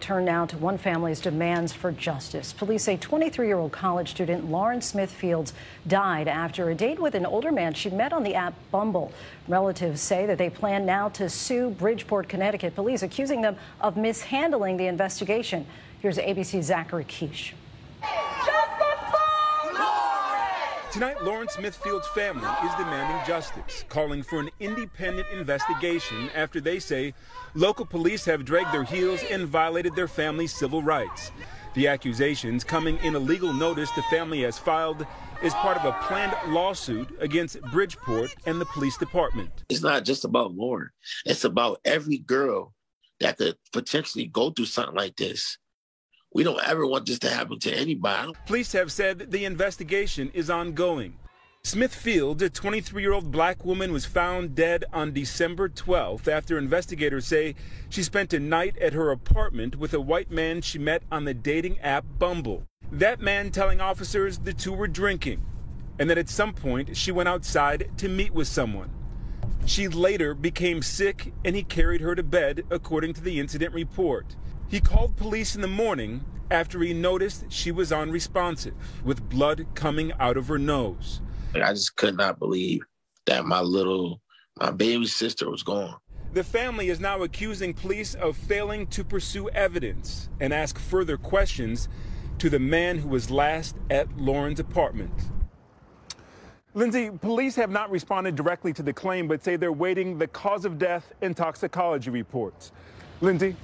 Turn now to one family's demands for justice. Police say 23 year old college student Lauren Smith Fields died after a date with an older man she met on the app Bumble. Relatives say that they plan now to sue Bridgeport, Connecticut police, accusing them of mishandling the investigation. Here's ABC's Zachary Kiesch. Tonight, Lauren Smith Fields's family is demanding justice, calling for an independent investigation after they say local police have dragged their heels and violated their family's civil rights. The accusations coming in a legal notice the family has filed is part of a planned lawsuit against Bridgeport and the police department. It's not just about Lauren. It's about every girl that could potentially go through something like this. We don't ever want this to happen to anybody. Police have said the investigation is ongoing. Smith Fields, a 23 year old black woman, was found dead on December 12th after investigators say she spent a night at her apartment with a white man she met on the dating app Bumble. That man telling officers the two were drinking and that at some point she went outside to meet with someone. She later became sick and he carried her to bed, according to the incident report. He called police in the morning after he noticed she was unresponsive, with blood coming out of her nose. I just could not believe that my little, my baby sister was gone. The family is now accusing police of failing to pursue evidence and ask further questions to the man who was last at Lauren's apartment. Lindsay, police have not responded directly to the claim, but say they're waiting the cause of death and toxicology reports. Lindsay?